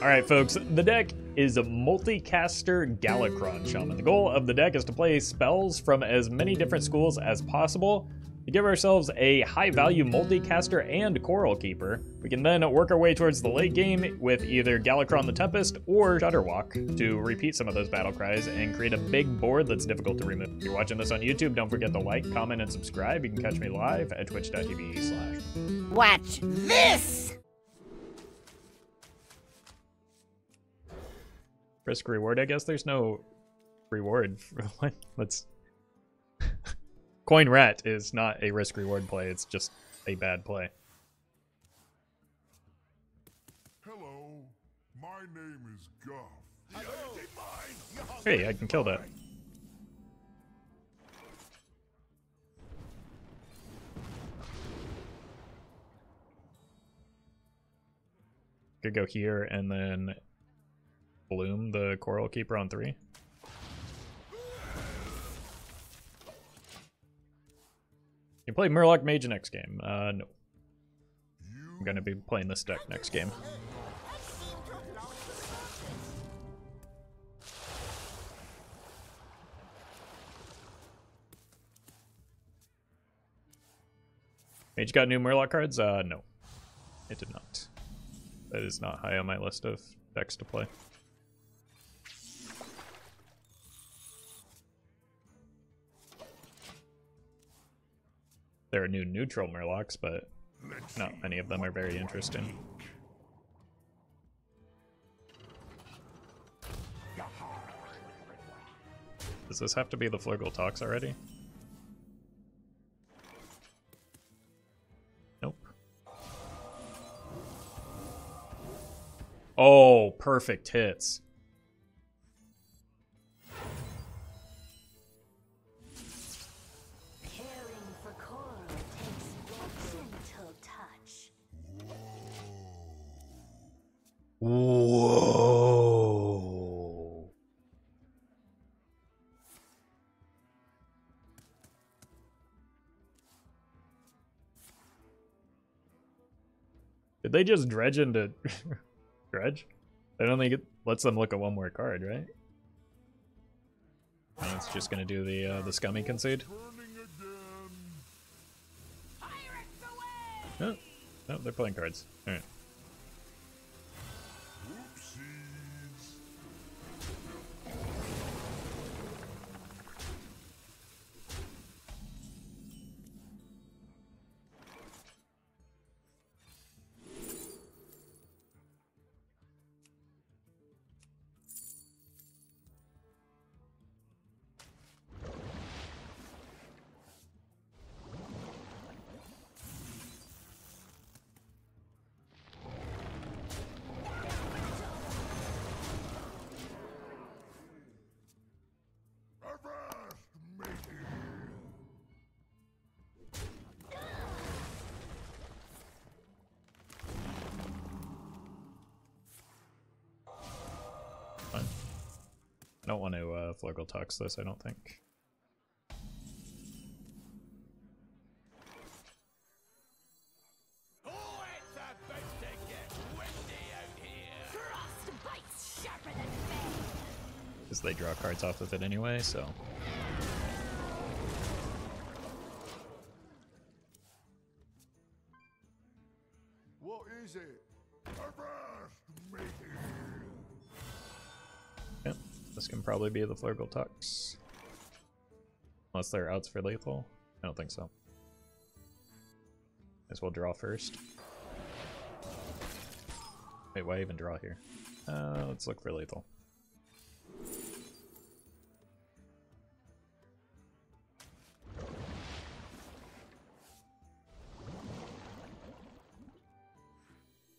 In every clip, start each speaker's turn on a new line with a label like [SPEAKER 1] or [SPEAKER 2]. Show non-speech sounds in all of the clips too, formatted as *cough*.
[SPEAKER 1] Alright folks, the deck is a multicaster Galakrond Shaman. The goal of the deck is to play spells from as many different schools as possible to give ourselves a high value multicaster and Coral Keeper. We can then work our way towards the late game with either Galakrond the Tempest or Shudderwock to repeat some of those battle cries and create a big board that's difficult to remove. If you're watching this on YouTube, don't forget to like, comment, and subscribe. You can catch me live at twitch.tv slash.
[SPEAKER 2] Watch this!
[SPEAKER 1] Risk reward. I guess there's no reward. *laughs* For? Let's. *laughs* Coin rat is not a risk reward play. It's just a bad play.
[SPEAKER 3] Hello, my name is Guff.
[SPEAKER 1] Hey, I can kill that. Could go here and then bloom the Coral Keeper on three. You play Murloc Mage next game? Uh, no. I'm gonna be playing this deck next game. Mage got new Murloc cards? Uh, no. It did not. That is not high on my list of decks to play. There are new neutral Murlocs, but not many of them are very interesting. Does this have to be the Flurgl Tox already? Nope. Oh, perfect hits. Whoa. Did they just dredge into *laughs* dredge? I don't think it lets them look at one more card, right? And it's just gonna do the uh, the scummy concede. No, no, they're playing cards. All right. Don't want to uh, Flurgl Tox this. I don't think.
[SPEAKER 4] Frost bites sharper than venom.
[SPEAKER 1] because they draw cards off of it anyway, so. Be the Flurgl Tox. Unless they're outs for lethal. I don't think so. As well draw first. Wait, why even draw here? Uh, let's look for lethal.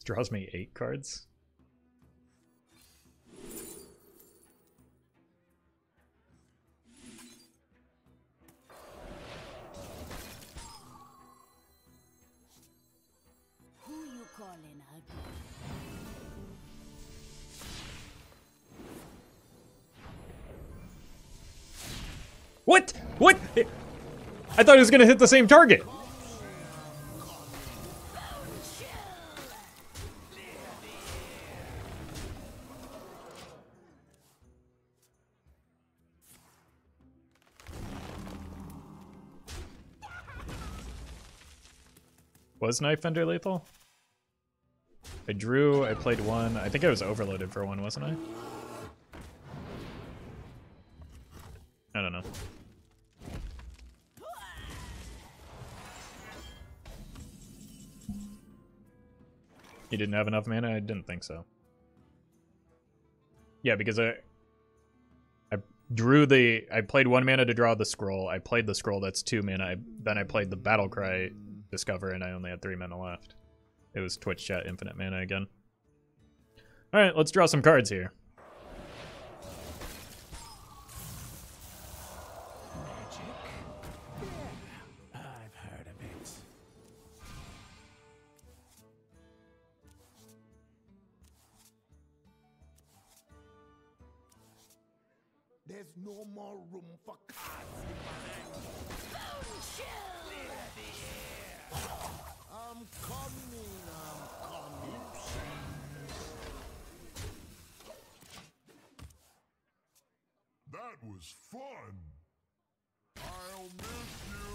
[SPEAKER 1] Draws me eight cards. What? What? I thought he was gonna hit the same target. Was Knife Vendor lethal? I drew, I played one. I think I was overloaded for one, wasn't I? Didn't have enough mana? I didn't think so. Yeah, because I I drew the I played one mana to draw the scroll. I played the scroll that's two mana. I, then I played the battle cry discover and I only had three mana left. It was Twitch chat infinite mana again. Alright, let's draw some cards here.
[SPEAKER 3] More room for cards in my hand. I'm coming, I'm coming. That was fun. I'll miss you.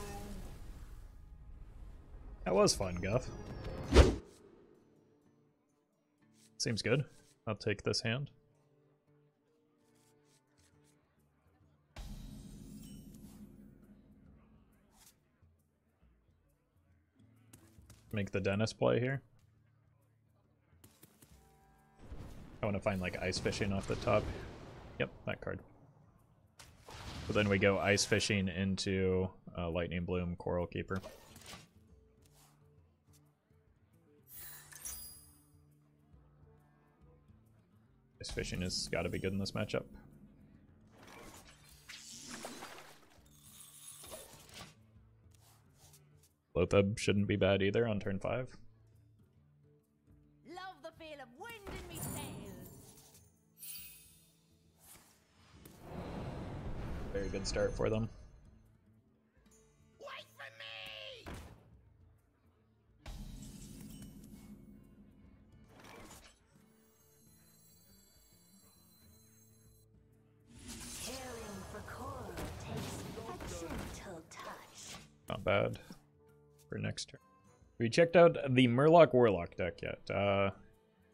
[SPEAKER 1] That was fun, Guff. Seems good. I'll take this hand. Make the dentist play here. I want to find like ice fishing off the top. Yep, that card. So then we go ice fishing into uh, lightning bloom coral keeper. Ice fishing has got to be good in this matchup. Loatheb shouldn't be bad either on turn 5.
[SPEAKER 4] Love the feel of wind in me sails.
[SPEAKER 1] Very good start for them.
[SPEAKER 3] Wait for me!
[SPEAKER 4] Caring for coral takes a gentle touch.
[SPEAKER 1] Not bad for next turn. We checked out the Murloc Warlock deck yet. Uh,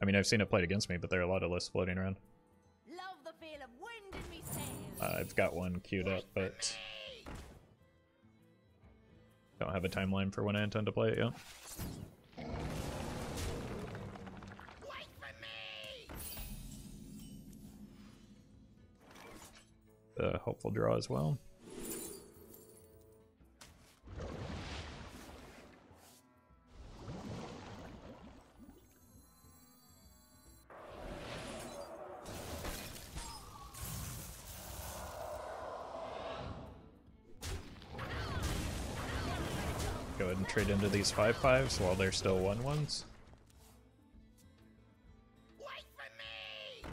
[SPEAKER 1] I mean, I've seen it played against me, but there are a lot of lists floating around.
[SPEAKER 4] Love the feel of wind in me sails.
[SPEAKER 1] Uh, I've got one queued up, but don't have a timeline for when I intend to play it yet. The hopeful draw as well. Go ahead and trade into these 5-5s while they're still 1-1s.
[SPEAKER 3] Wait for me!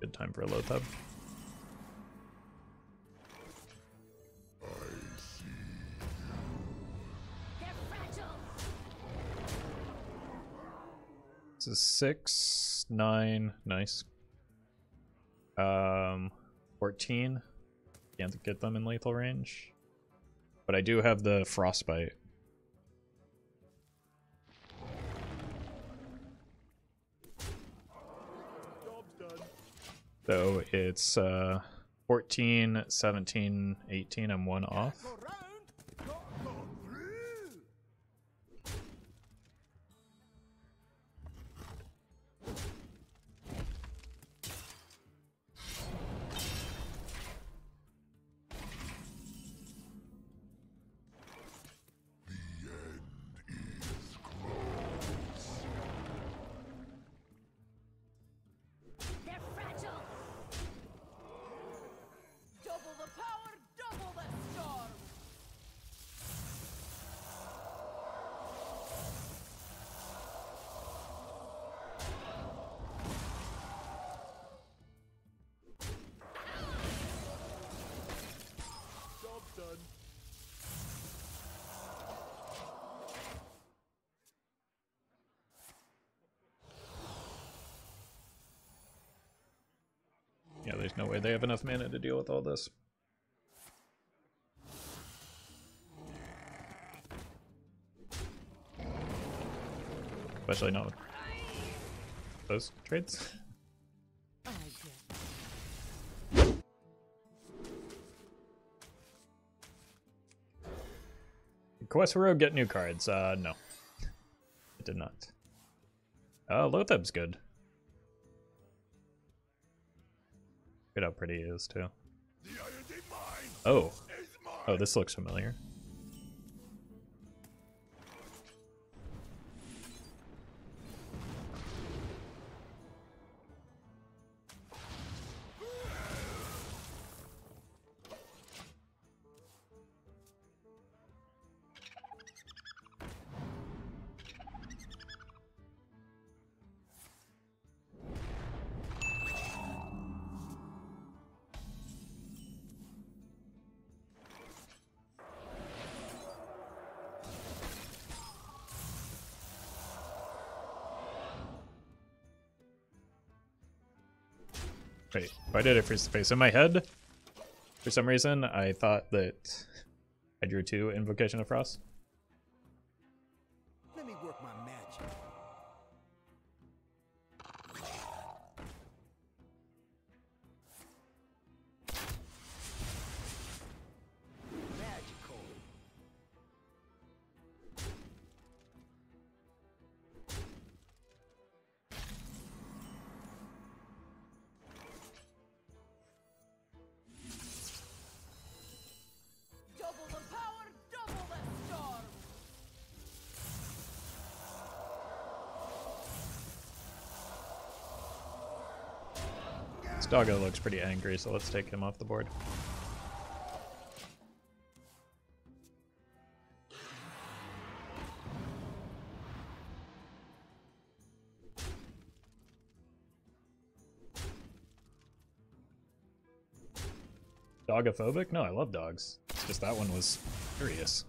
[SPEAKER 1] Good time for a Loatheb.
[SPEAKER 4] They're
[SPEAKER 1] six, nine, nice. Um, fourteen. Can't get them in lethal range, but I do have the frostbite. So it's uh, 14, 17, 18. I'm one off. There's no way they have enough mana to deal with all this. Especially not with those trades. *laughs* Quest Road get new cards? Uh, no. It did not. Uh, Loatheb's good. Look at how pretty it is too.
[SPEAKER 3] The iron mine
[SPEAKER 1] Oh. Oh, this looks familiar. Wait, why did I freeze the face? In my head, for some reason, I thought that I drew two Invocation of Frost. Doggo looks pretty angry, so let's take him off the board. Dogophobic? No, I love dogs. It's just that one was furious.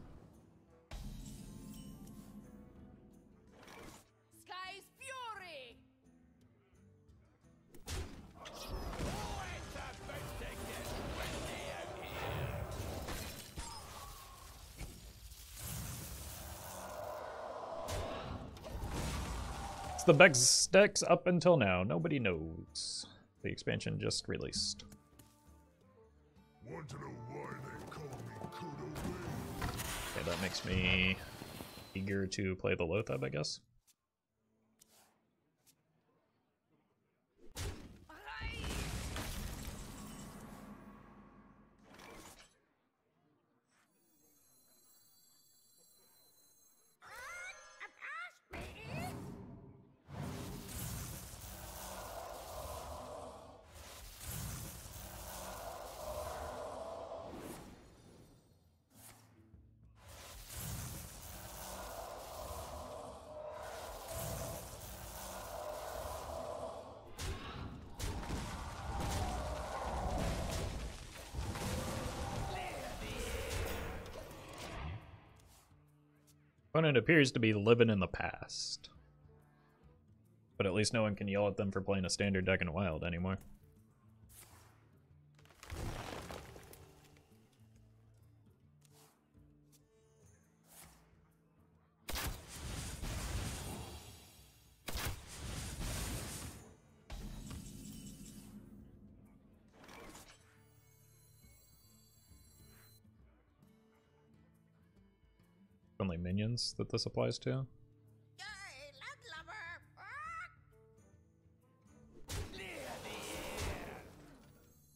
[SPEAKER 1] The best decks up until now. Nobody knows. The expansion just released.
[SPEAKER 3] Want to know why they call me Kudo
[SPEAKER 1] Okay, that makes me eager to play the Loatheb, I guess. Opponent appears to be living in the past. But at least no one can yell at them for playing a standard deck in Wild anymore. Only minions that this applies to.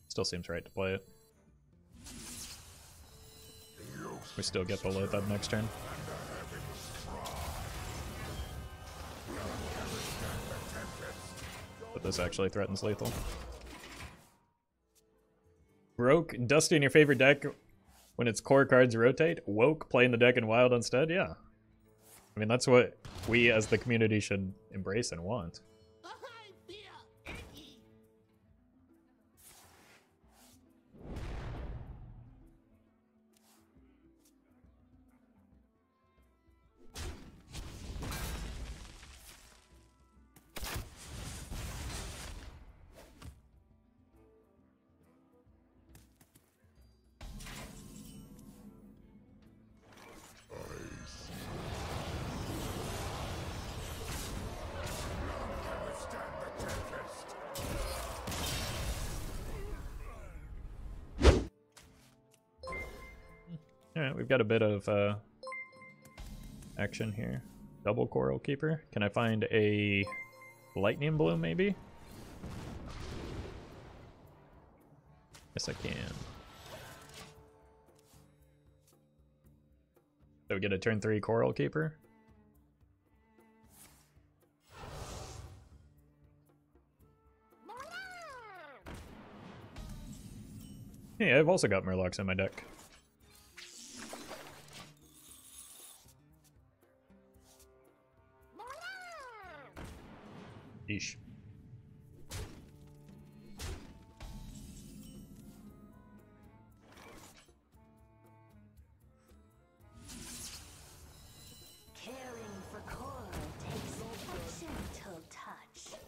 [SPEAKER 1] Still seems right to play it. We still get the Loatheb next turn. But this actually threatens lethal. Roke, dusting your favorite deck when its core cards rotate. Woke, playing the deck in wild instead. Yeah. I mean, that's what we as the community should embrace and want. We've got a bit of uh, action here. Double Coral Keeper. Can I find a Lightning Bloom, maybe? Yes, I can. So we get a turn 3 Coral Keeper. Yeah, I've also got Murlocs in my deck. Yeesh.
[SPEAKER 4] Caring for coral takes a touch.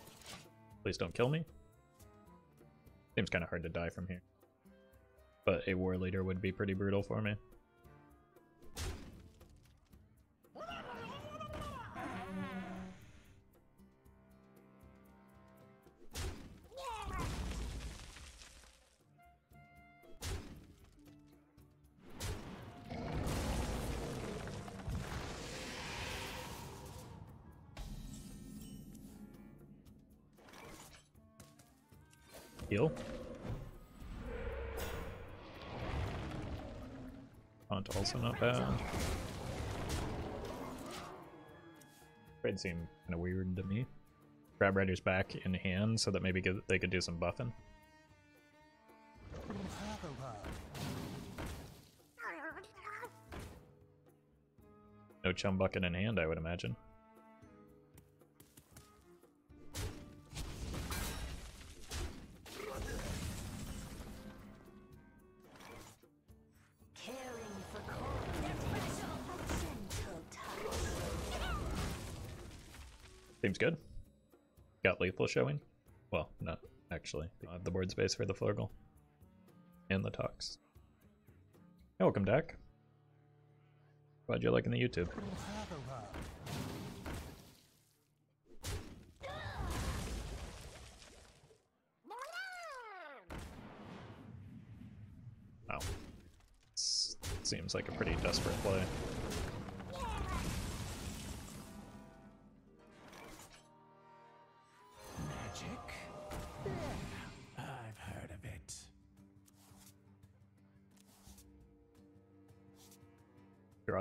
[SPEAKER 1] Please don't kill me. Seems kind of hard to die from here. But a war leader would be pretty brutal for me. Heal. Font also not bad. Trade seemed kind of weird to me. Grab Rider's back in hand so that maybe they could do some buffing. No chum bucket in hand, I would imagine. Showing. Well, not actually. I have the board space for the Flurgl. And the Tox. Hey, welcome, Dak. Glad you're liking the YouTube. Wow. Seems like a pretty desperate play.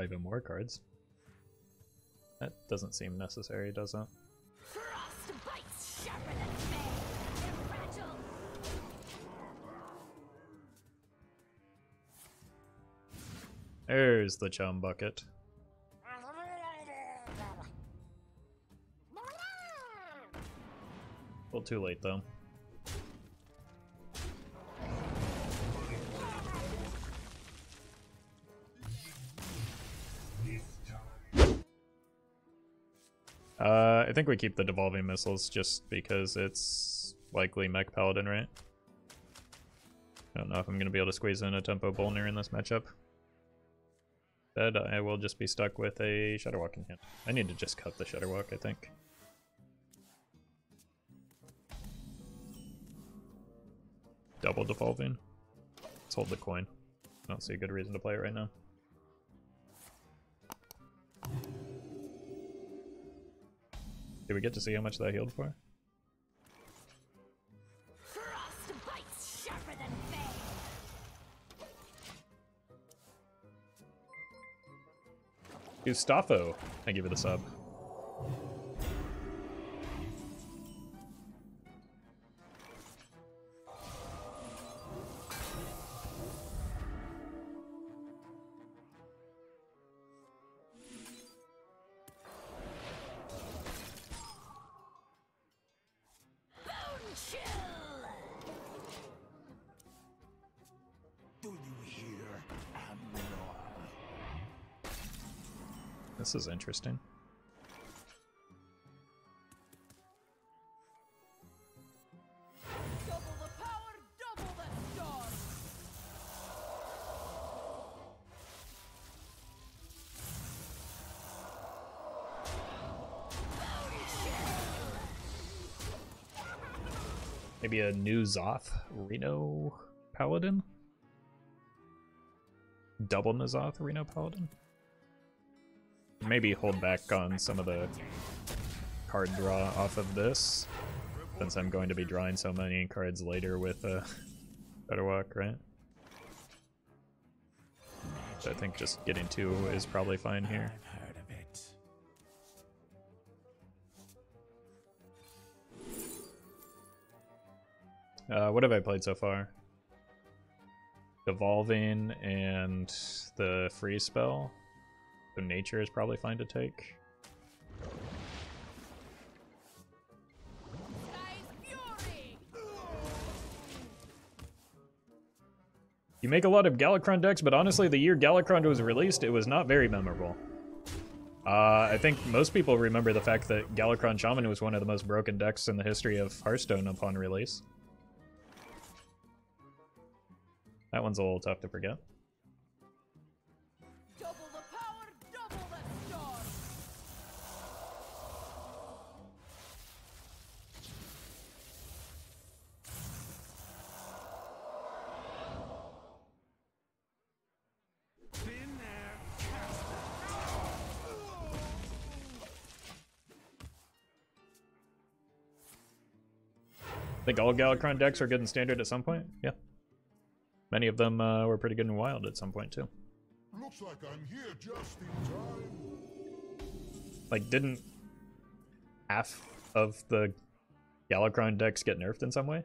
[SPEAKER 1] Even more cards. That doesn't seem necessary, does it?
[SPEAKER 5] Frost bites sharper than fang. They're fragile.
[SPEAKER 1] There's the chum bucket. Little too late though. Think we keep the devolving missiles just because it's likely mech paladin, right? I don't know if I'm gonna be able to squeeze in a tempo Bolner in this matchup. Instead, I will just be stuck with a Shudderwock in hand. I need to just cut the Shudderwock, I think. Double devolving. Let's hold the coin. I don't see a good reason to play it right now. Did we get to see how much that healed for?
[SPEAKER 5] Frost bites sharper than fang.
[SPEAKER 1] Gustavo, thank you for the sub. This is interesting. Maybe a new Zoth Reno Paladin? double Nazoth Reno Paladin. Maybe hold back on some of the card draw off of this, since I'm going to be drawing so many cards later with uh, Better Walk, right? So I think just getting two is probably fine here.
[SPEAKER 2] I've heard of it.
[SPEAKER 1] Uh, what have I played so far? Evolving and the free spell. So nature is probably fine to take. You make a lot of Galakrond decks, but honestly, the year Galakrond was released, it was not very memorable. Uh, I think most people remember the fact that Galakrond Shaman was one of the most broken decks in the history of Hearthstone upon release. That one's a little tough to forget. Think all Galakrond decks are good in standard at some point. Yeah. Many of them uh, were pretty good in wild at some point too.
[SPEAKER 3] Looks like I'm here just in time.
[SPEAKER 1] Like, didn't half of the Galakrond decks get nerfed in some way?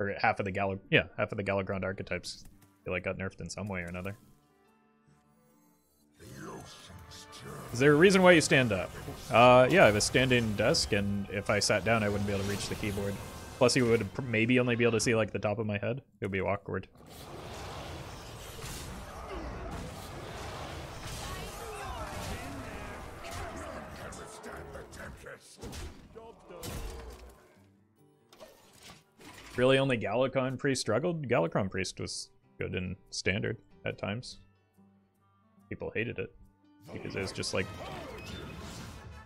[SPEAKER 1] Or half of the Gal yeah, half of the Galakrond archetypes feel like got nerfed in some way or another. Is there a reason why you stand up? Uh, yeah, I have a standing desk, and if I sat down, I wouldn't be able to reach the keyboard. Plus, you would maybe only be able to see like the top of my head. It would be awkward. Really, only Galakrond Priest struggled? Galakrond Priest was good in standard at times. People hated it because it was just like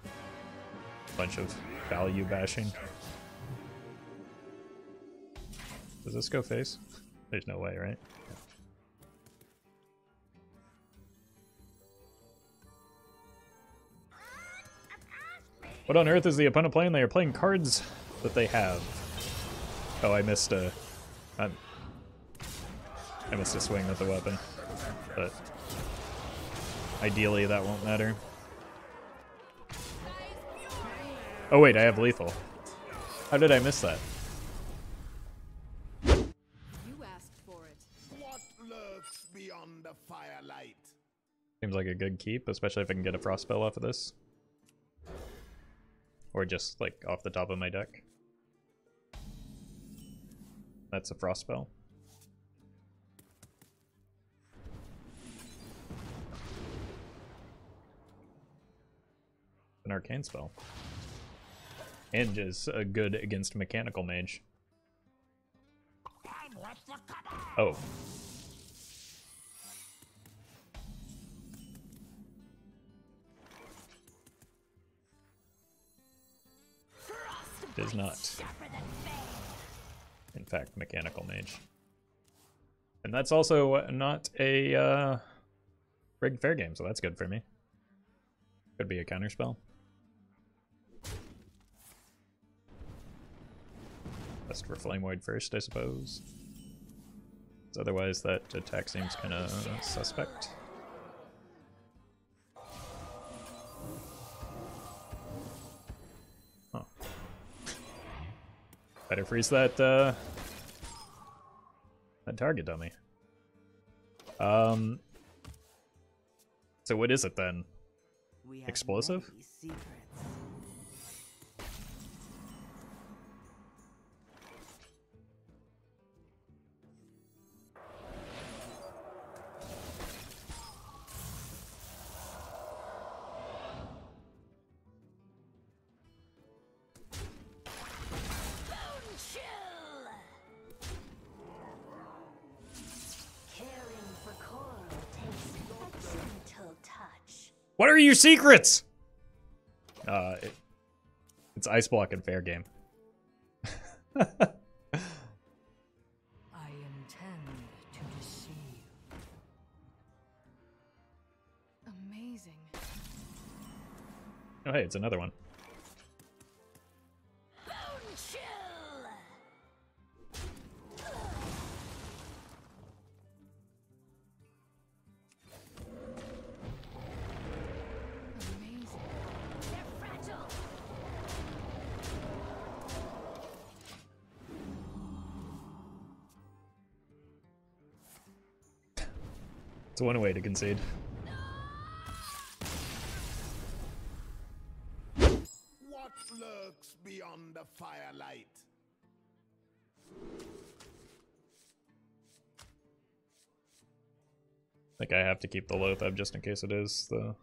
[SPEAKER 1] a bunch of value bashing. Does this go face? There's no way, right? What on earth is the opponent playing? They are playing cards that they have. Oh, I missed a. I, I missed a swing with the weapon, but ideally that won't matter. Oh wait, I have lethal. How did I miss that?
[SPEAKER 5] You asked for it.
[SPEAKER 3] What lurks beyond the firelight?
[SPEAKER 1] Seems like a good keep, especially if I can get a frost spell off of this. Or just like off the top of my deck. That's a frost spell. An arcane spell. And is uh, good against mechanical mage. Oh. Is not. In fact, mechanical mage. And that's also not a uh, rigged fair game, so that's good for me. Could be a counterspell. Best for Flame Ward first, I suppose. Otherwise, that attack seems kind of suspect. Huh. Better freeze that, uh, that target dummy. Um, so what is it then? Explosive? What are your secrets? Uh, it, it's ice block and fair game. *laughs*
[SPEAKER 6] I intend to deceive. Amazing.
[SPEAKER 1] Oh, hey, it's another one. It's one way to concede.
[SPEAKER 3] What lurks beyond the firelight?
[SPEAKER 1] I think I have to keep the Loatheb just in case it is the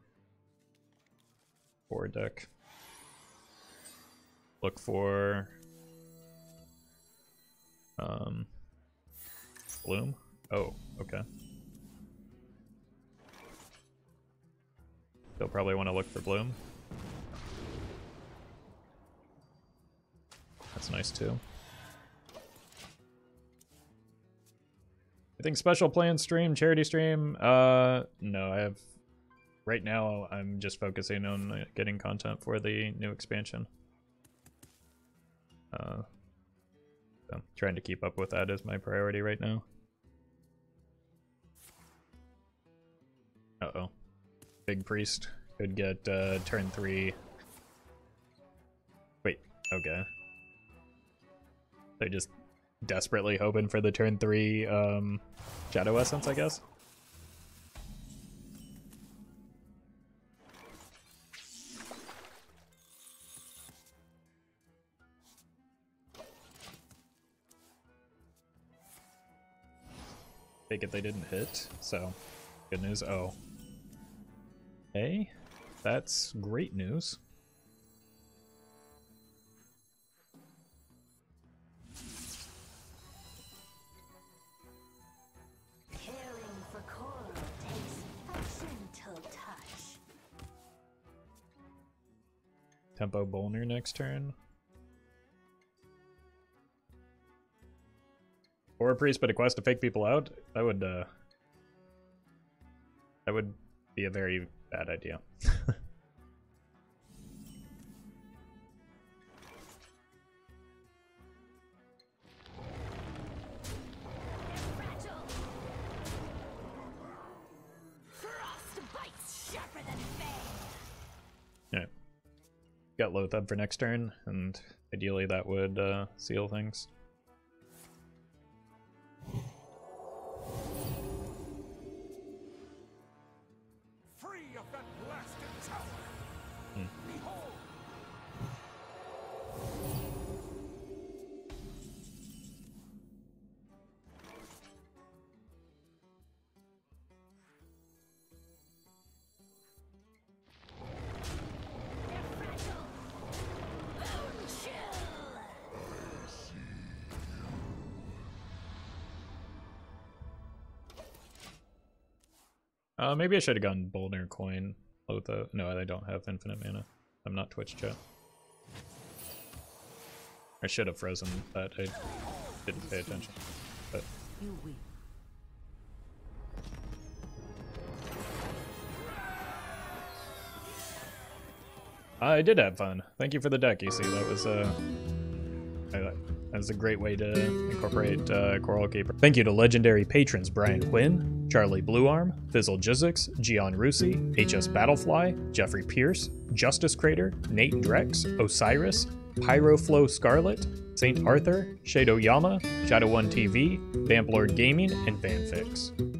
[SPEAKER 1] board deck. Look for um Bloom. Oh, okay. They'll probably want to look for Bloom. That's nice too. I think special plan stream, charity stream. Uh, no, I have. Right now, I'm just focusing on getting content for the new expansion. Uh, so trying to keep up with that is my priority right now. Uh oh, big priest could get uh, turn three. Wait, okay. They're just desperately hoping for the turn three um, Shadow Essence, I guess. Take it they didn't hit, so good news. Oh. Hey, that's great news.
[SPEAKER 4] Caring for coral takes a gentle touch.
[SPEAKER 1] Tempo Bolner next turn. Or a priest, but a quest to fake people out? That would, uh... That would be a very bad idea. *laughs* Got Loatheb for next turn, and ideally that would, uh, seal things. Uh, maybe I should have gone Bolner Coin. Loatheb. No, I don't have infinite mana. I'm not Twitch chat. I should have frozen that. I didn't pay attention. But I did have fun. Thank you for the deck, EC. That was uh, I, that was a great way to incorporate uh, Coral Keeper. Thank you to legendary patrons Brian Quinn, Charlie Bluearm, Fizzle Jizzix, Gian Rusi, HS Battlefly, Jeffrey Pierce, Justice Crater, Nate Drex, Osiris, Pyroflow Scarlet, Saint Arthur, Shado Yama, Shadow One TV, Vamplord Gaming, and Vanfix.